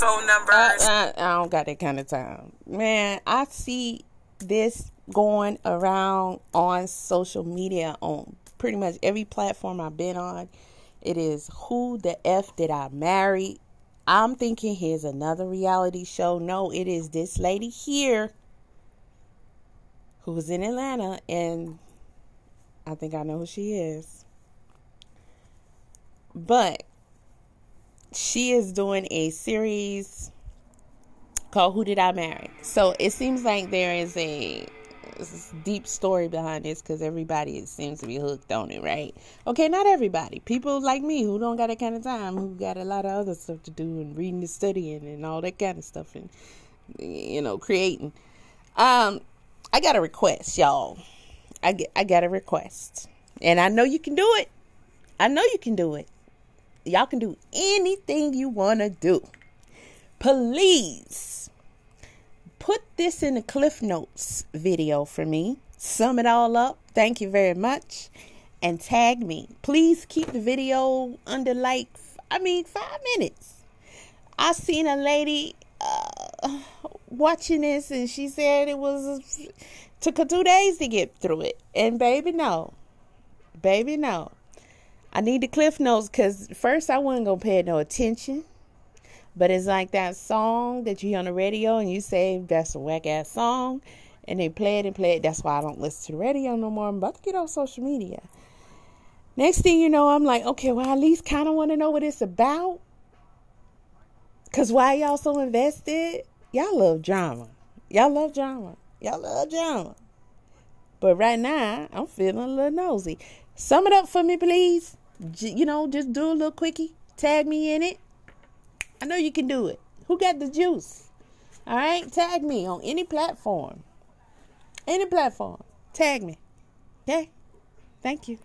phone numbers. I, I, I don't got that kind of time, man. I see this going around on social media on pretty much every platform I've been on. It is who the f did I marry? I'm thinking here's another reality show. No, it is this lady here who was in Atlanta, and I think I know who she is. But she is doing a series called Who Did I Marry? So it seems like there is a deep story behind this because everybody seems to be hooked on it, right? Okay, not everybody. People like me who don't got that kind of time, who got a lot of other stuff to do and reading and studying and all that kind of stuff and you know creating. Um, I got a request, y'all. I get, I got a request, and I know you can do it. I know you can do it. Y'all can do anything you want to do. Please put this in the Cliff Notes video for me. Sum it all up. Thank you very much. And tag me. Please keep the video under like, I mean, five minutes. I seen a lady uh, watching this and she said it was took her two days to get through it. And baby, no. Baby, no. I need the cliff notes because first I wasn't gonna pay no attention. But it's like that song that you hear on the radio and you say that's a whack ass song and they play it and play it. That's why I don't listen to the radio no more. I'm about to get off social media. Next thing you know, I'm like, okay, well, at least kind of want to know what it's about. Cause why y'all so invested? Y'all love drama. Y'all love drama. Y'all love drama. But right now, I'm feeling a little nosy. Sum it up for me, please. You know, just do a little quickie. Tag me in it. I know you can do it. Who got the juice? All right, tag me on any platform. Any platform. Tag me. Okay? Thank you.